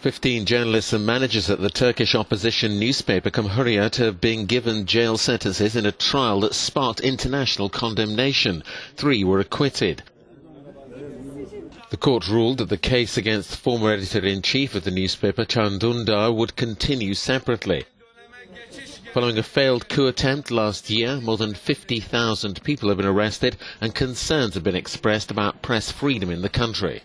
Fifteen journalists and managers at the Turkish opposition newspaper Cumhuriyet have been given jail sentences in a trial that sparked international condemnation. Three were acquitted. The court ruled that the case against former editor-in-chief of the newspaper, Can Dündar, would continue separately. Following a failed coup attempt last year, more than 50,000 people have been arrested and concerns have been expressed about press freedom in the country.